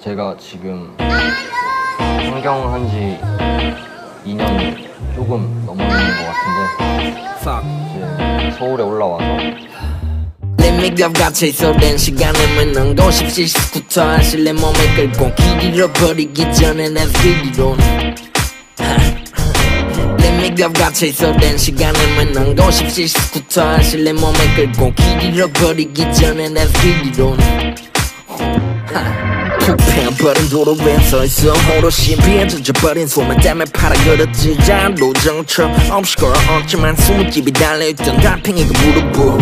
제가 지금 환경한 지 2년 조금 넘는 것 같은데 이제 서울에 올라와서 내 gat쳐 있어 된 시간에만 능도 십시 스쿠터 하실 내 몸에 끌고 길 잃어버리기 전에 내 뒤로는 내 gat쳐 있어 된 시간에만 능도 십시 스쿠터 하실 내 몸에 끌고 길 잃어버리기 전에 내 뒤로는 푹 패버린 도로 위에 서있어. 호로시 비에 젖어버린 소문 때문에 팔아 걸었지 잔 로정처럼 없이 걸어왔지만 숨은집이 달려있던 달팽이가 무릎부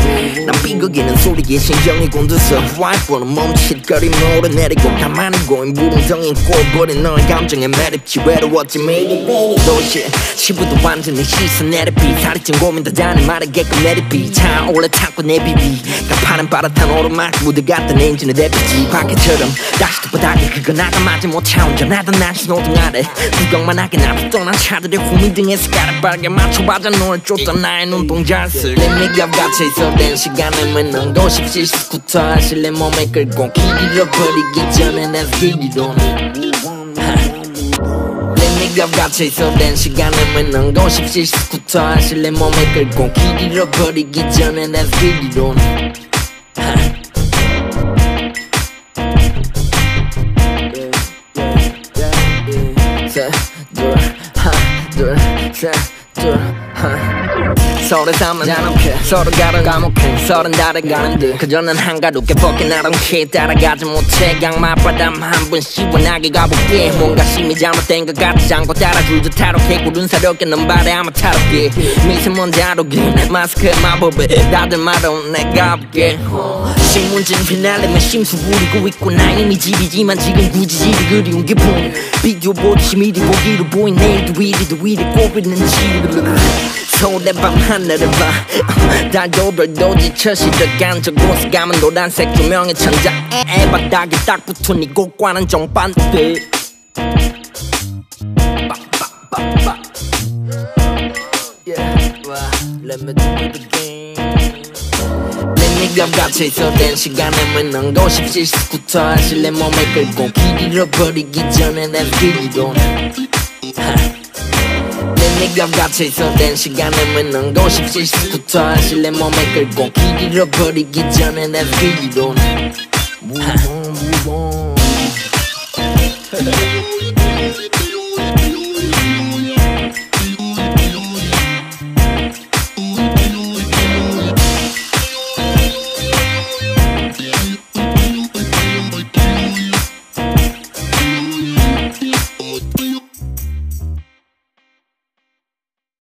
난 삐걱이는 소리에 신경이 곤두서. 와이프는 멈칫거리며 오르내리고 가만히 고인 무릉덩이 꼴버린 너의 감정에 매립지 외로웠지. 매일 도시 시부도 완전히 씻어 내리비. 살이 찐 고민도 다는 말하게끔 내리비. 차올라 타고 내 비비. 가파른 빠듯한 오르막. 무대 같은 엔진을 대비지. 밖에처럼 다시 또 바닥에 그거 나가마지 못해 운전하던 날 신호등 아래. 구경만 하게 놔뒀던 난 차들의 후미등에 색깔을 빨게 맞춰봐자. 널 쫓던 나의 눈동자를 내 미갑 갇혀 있어 된 시간에만 능도 십시 스쿠터 하실 내 몸에 끌고 길 잃어버리기 전에 내 길이로는 내 미갑 갇혀 있어 된 시간에만 능도 십시 스쿠터 하실 내 몸에 끌고 길 잃어버리기 전에 내 길이로는 셋, 둘, 하나, 둘, 셋, 둘, 하나. 서로 담은 않게 서로 가른 감옥해. 서른 달아가는 듯 그저 는 한가롭게 벗긴 아름케 따라가지 못해. 강마바람 한 번 시원하게 가볼게. 뭔가 심이 잘못된 것 같지 않고 따라줄 듯 타롭게 구른 사렵게 넌 발에 아마 타롭게. 미세먼지 아로게 마스크의 마법에 다들 말어 내가 볼게. 신문진 피날레면 심수 부리고 있고 나 이미 집이지만 지금 굳이 집이 그리운 기분. 비디오 보듯이 미리 보기로 보인 내일도 이리 꼭 있는지 서 울의 밤 하늘을 봐. 달도 별도 지쳐 시작한 저곳에 가면 노란색 조명의 천장 에 바닥에 딱 붙은 이곳과는 정반대 빠빠빠빠 Yeah, well, let me do it again. 내 미갑 갇혀 있어 된 시간에만 능도 십시 스쿠터 하실 내 몸에 끌고 길 잃어버리기 전에 내 길이로는 내 미갑 갇혀 있어 된 시간에만 능도 십시 스쿠터 하실 내 몸에 끌고 길 잃어버리기 전에 내 길이로